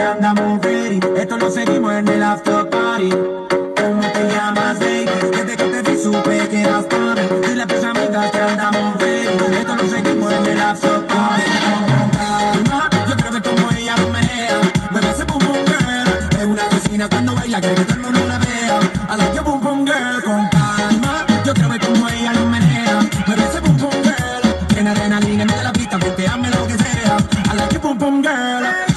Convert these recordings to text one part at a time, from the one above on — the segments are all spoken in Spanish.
andamos ready. Esto lo seguimos en el after party. ¿Cómo te llamas, baby? Desde que te vi supe que eras para. Dile a tus amigas que andamos ready. Esto lo seguimos en el after party. Yo quiero ver cómo ella lo menea. Mueve ese boom girl. Es una vecina cuando baila, que todo el mundo la vea. I like your boom girl. Con calma, yo quiero ver cómo ella lo menea. Mueve ese boom boom girl. Tiene adrenalina, mete la pista, hazme lo que sea. Like your boom boom girl.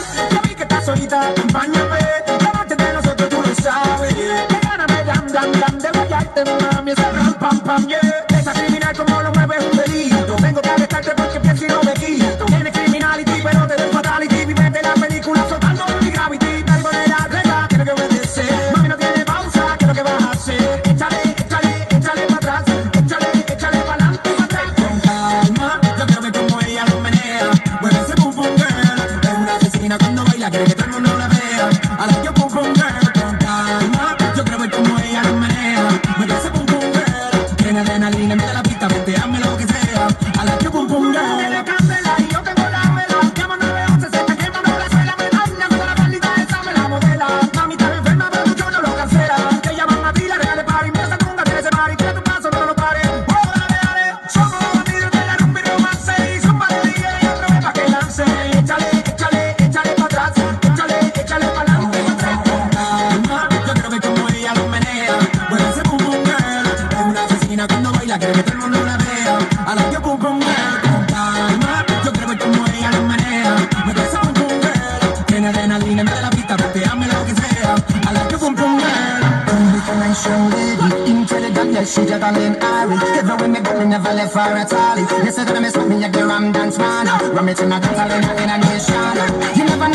Dan, de guayarte, mami. Ese ram, pam, pam, yeah. Esa criminal como lo mueve un delito. Tengo que arrestarte porque pienso y no me quito. Tienes criminality, pero te doy fatality. Vivete la película soltando mi gravity. Tal con la regla, quiero que obedecer. Mami, no tiene pausa, ¿qué es lo que vas a hacer? Échale, échale, échale para atrás. Échale, échale para adelante y para atrás. Con calma, yo quiero ver cómo ella lo menea. Mueve ese boom boom girl. Es una asesina cuando baila, quiere que todo el mundo la vea. A la que boom boom Tiene adrenalina, mete la pista, vete, hazme lo que sea. A la que boom boom girl. Information lady, intelligent, yes, she just darling Ari. Ever when me go, me never left for a tally. You said that I miss me, I get ram dance man. Ram it in a dance, I in a nation.